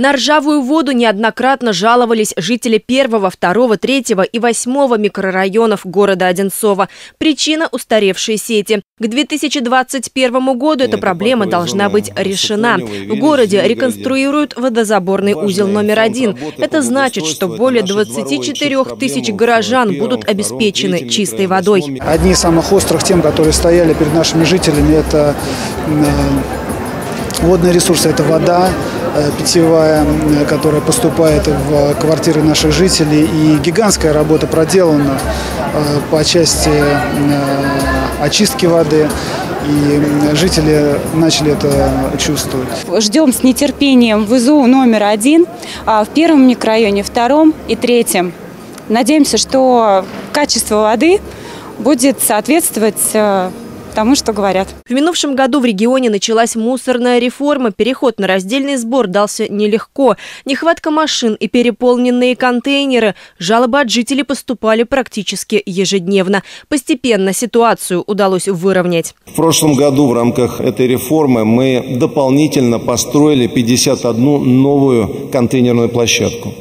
На ржавую воду неоднократно жаловались жители первого, второго, третьего и восьмого микрорайонов города Одинцова. Причина – устаревшие сети. К 2021 году эта проблема должна быть решена. В городе реконструируют водозаборный узел номер один. Это значит, что более 24 тысяч горожан будут обеспечены чистой водой. Одни из самых острых тем, которые стояли перед нашими жителями, это э, водные ресурсы, это вода, питьевая, которая поступает в квартиры наших жителей. И гигантская работа проделана э, по части э, очистки воды. И жители начали это чувствовать. Ждем с нетерпением ВЗУ номер один а в первом микрорайоне, втором и третьем. Надеемся, что качество воды будет соответствовать тому, что говорят. В минувшем году в регионе началась мусорная реформа. Переход на раздельный сбор дался нелегко. Нехватка машин и переполненные контейнеры. Жалобы от жителей поступали практически ежедневно. Постепенно ситуацию удалось выровнять. В прошлом году в рамках этой реформы мы дополнительно построили 51 новую контейнерную площадку.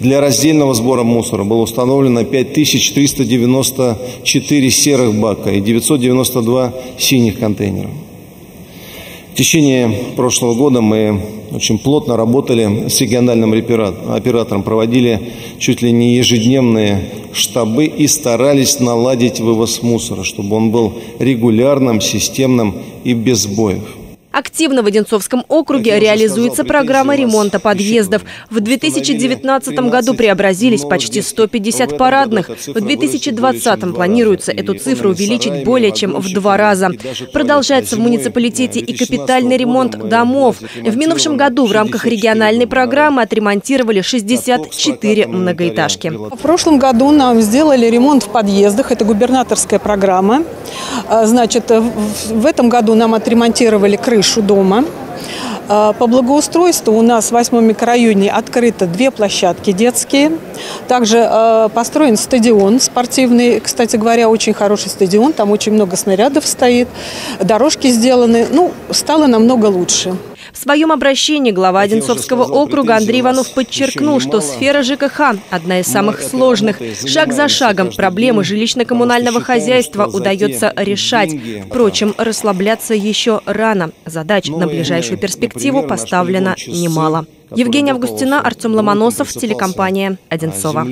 Для раздельного сбора мусора было установлено 5394 серых бака и 992 синих контейнера. В течение прошлого года мы очень плотно работали с региональным оператором, проводили чуть ли не ежедневные штабы и старались наладить вывоз мусора, чтобы он был регулярным, системным и без сбоев. Активно в Одинцовском округе реализуется программа ремонта подъездов. В 2019 году преобразились почти 150 парадных. В 2020 планируется эту цифру увеличить более чем в два раза. Продолжается в муниципалитете и капитальный ремонт домов. В минувшем году в рамках региональной программы отремонтировали 64 многоэтажки. В прошлом году нам сделали ремонт в подъездах. Это губернаторская программа. А, значит, в этом году нам отремонтировали крышу дома. А, по благоустройству у нас в восьмом микрорайоне открыто две площадки детские. Также а, построен стадион спортивный. Кстати говоря, очень хороший стадион. Там очень много снарядов стоит. Дорожки сделаны. Ну, стало намного лучше. В своем обращении глава Одинцовского округа Андрей Иванов подчеркнул, что сфера ЖКХ – одна из самых сложных. Шаг за шагом проблемы жилищно-коммунального хозяйства удается решать. Впрочем, расслабляться еще рано. Задач на ближайшую перспективу поставлено немало. Евгения Августина, Артем Ломоносов, телекомпания «Одинцова».